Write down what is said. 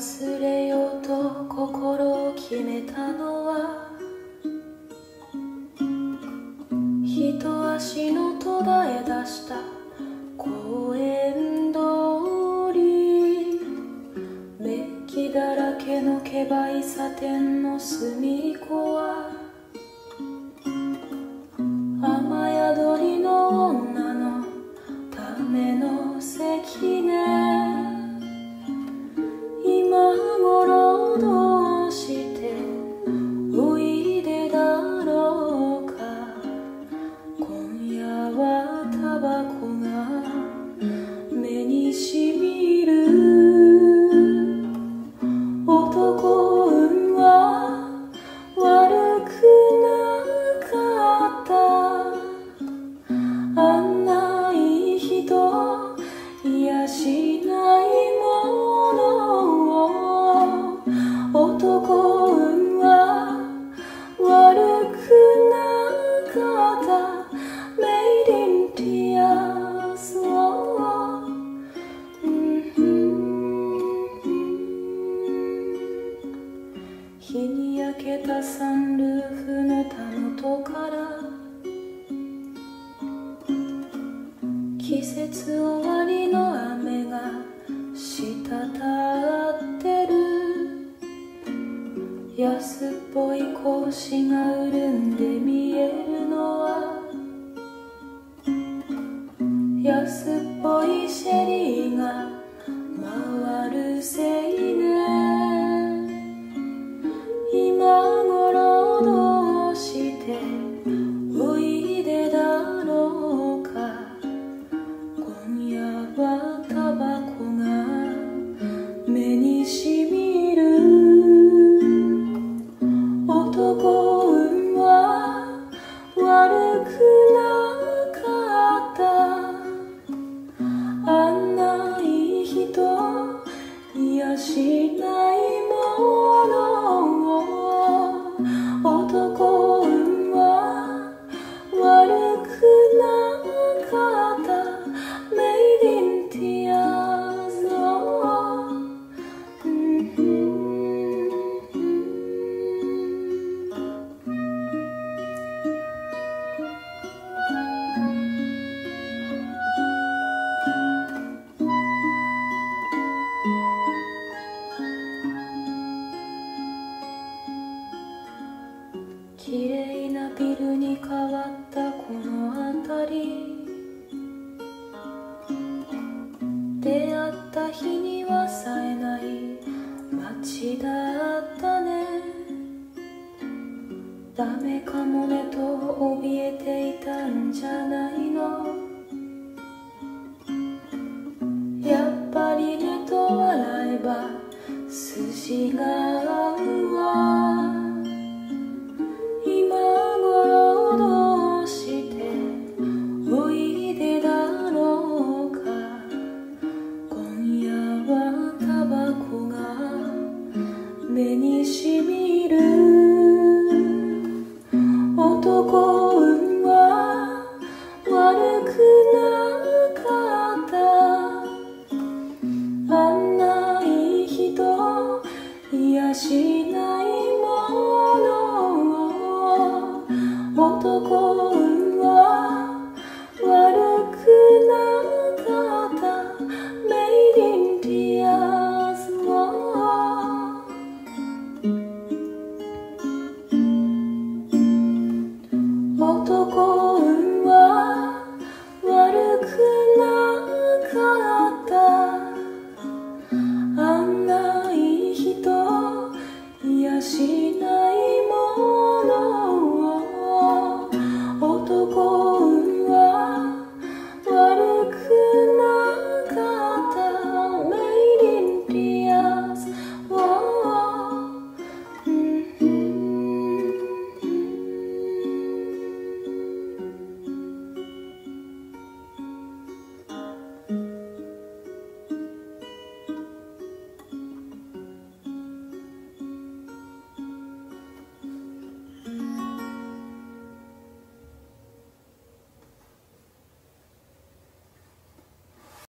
忘れようと心を決めたのは一足の途絶え出した公園通りメッキだらけのケバイサテンの隅っこはけたサンルーフのたもとから季節終わりの雨が滴ってる。安っぽい格子が潤んで見えるのは安っぽいシェリーしない。麗なビルに変わったこの辺り。出会った日には冴えない。街だったね。ダメかもねと怯えていたんじゃないの。やっぱりねと笑えば筋がし你的。